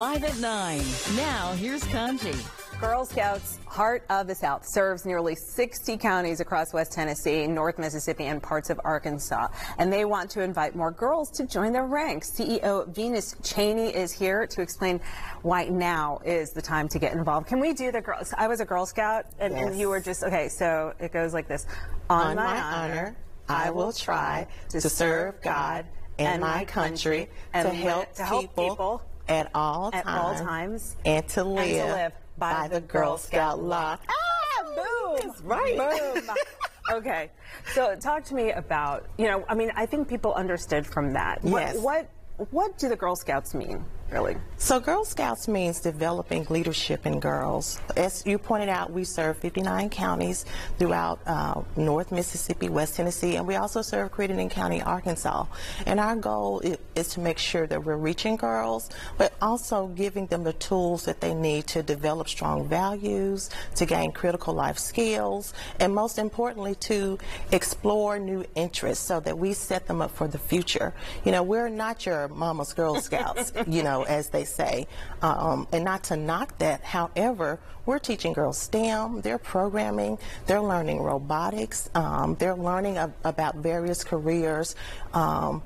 Live at 9. Now, here's Kanji. Girl Scouts Heart of the South serves nearly 60 counties across West Tennessee, North Mississippi, and parts of Arkansas. And they want to invite more girls to join their ranks. CEO Venus Cheney is here to explain why now is the time to get involved. Can we do the girls? I was a Girl Scout, and, Yes. and you were just, okay, so it goes like this. On, On my honor, I will try to serve God and my country, and to help to help people people at all at times, all times, and to live, live by the the Girl Girl Scout law. Ah, boom! That's right. Boom. okay. So talk to me about, you know, I mean, I think people understood from that. What, Yes. What what do the Girl Scouts mean, really? So Girl Scouts means developing leadership in girls. As you pointed out, we serve 59 counties throughout uh, North Mississippi, West Tennessee, and we also serve Crittenden County, Arkansas. And our goal is, is to make sure that we're reaching girls, but also giving them the tools that they need to develop strong values, to gain critical life skills, and most importantly, to explore new interests so that we set them up for the future. You know, we're not your mama's Girl Scouts, you know, as they say, um, and not to knock that. However, we're teaching girls STEM, they're programming, they're learning robotics, um, they're learning ab- about various careers um,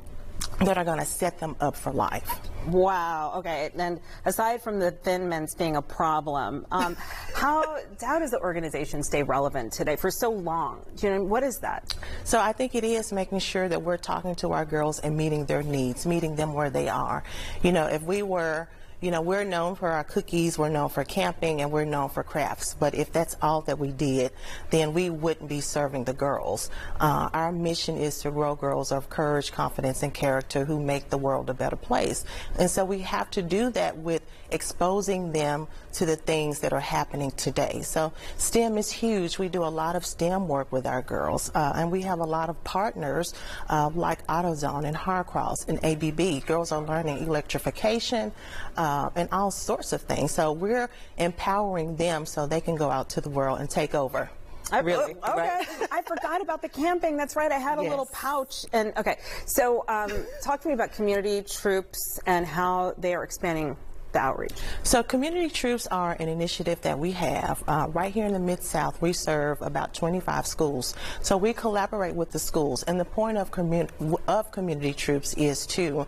that are going to set them up for life. Wow. Okay. And aside from the thin mints being a problem, um, how how does the organization stay relevant today for so long? Do you know what is that? So I think it is making sure that we're talking to our girls and meeting their needs, meeting them where they are. You know, if we were you know, we're known for our cookies, we're known for camping, and we're known for crafts. But if that's all that we did, then we wouldn't be serving the girls. Uh, our mission is to grow girls of courage, confidence, and character who make the world a better place. And so we have to do that with exposing them to the things that are happening today. So STEM is huge. We do a lot of STEM work with our girls, uh, and we have a lot of partners uh, like AutoZone and Harcross and ABB. Girls are learning electrification uh, and all sorts of things. So we're empowering them so they can go out to the world and take over. I- really, oh, okay. right? I forgot about the camping. That's right. I had a little pouch. And okay, so um, talk to me about community troops and how they are expanding the outreach. So, community troops are an initiative that we have uh, right here in the Mid South. We serve about 25 schools, so we collaborate with the schools. And the point of commun- of community troops is to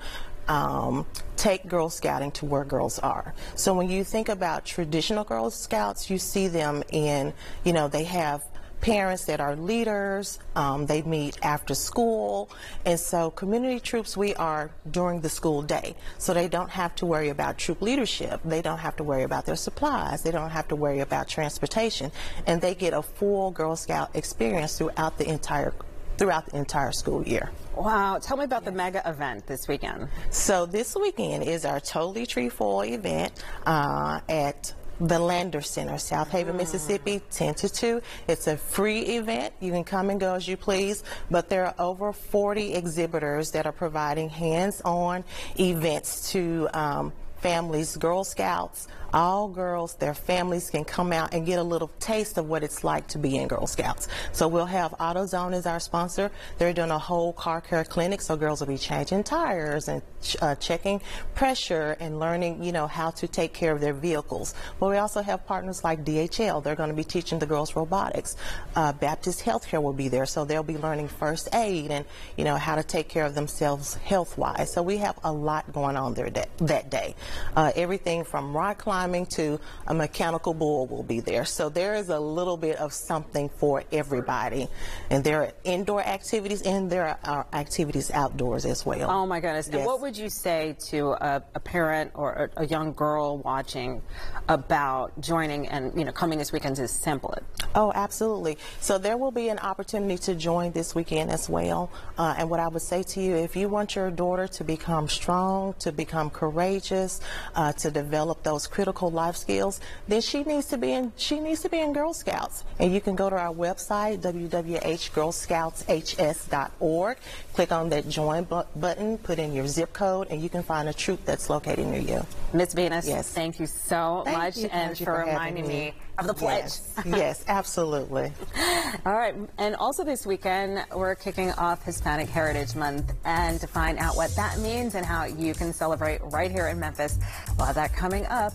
um, take Girl Scouting to where girls are. So, when you think about traditional Girl Scouts, you see them in, you know, they have parents that are leaders. Um, they meet after school. And so, community troops, we are during the school day. So, they don't have to worry about troop leadership. They don't have to worry about their supplies. They don't have to worry about transportation. And they get a full Girl Scout experience throughout the entire throughout the entire school year. Wow. Tell me about the mega event this weekend. So this weekend is our Totally Trefoil event uh, at the Lander Center, Southaven, Mississippi, 10 to 2. It's a free event. You can come and go as you please, but there are over 40 exhibitors that are providing hands-on events to um, families, Girl Scouts, all girls, their families can come out and get a little taste of what it's like to be in Girl Scouts. So we'll have AutoZone as our sponsor. They're doing a whole car care clinic, so girls will be changing tires and ch- uh, checking pressure and learning, you know, how to take care of their vehicles. But we also have partners like DHL. They're going to be teaching the girls robotics. Uh, Baptist Healthcare will be there, so they'll be learning first aid and, you know, how to take care of themselves health-wise. So we have a lot going on there that, that day. Uh, everything from rock climbing to a mechanical bull will be there. So there is a little bit of something for everybody. And there are indoor activities and there are activities outdoors as well. Oh my goodness! And what would you say to a, a parent or a, a young girl watching about joining and you know coming this weekend to Sample It? Oh, absolutely. So there will be an opportunity to join this weekend as well. Uh, and what I would say to you, if you want your daughter to become strong, to become courageous, uh, to develop those critical life skills, then she needs to be in. She needs to be in Girl Scouts. And you can go to our website www.girlscoutshs.org. Click on that join bu- button, put in your zip code, and you can find a troop that's located near you. Miss Venus, Yes. thank you so Thank much you, and for for reminding me. me of the pledge. Yes, yes, absolutely. Absolutely. All right. And also this weekend, we're kicking off Hispanic Heritage Month. And to find out what that means and how you can celebrate right here in Memphis, we'll have that coming up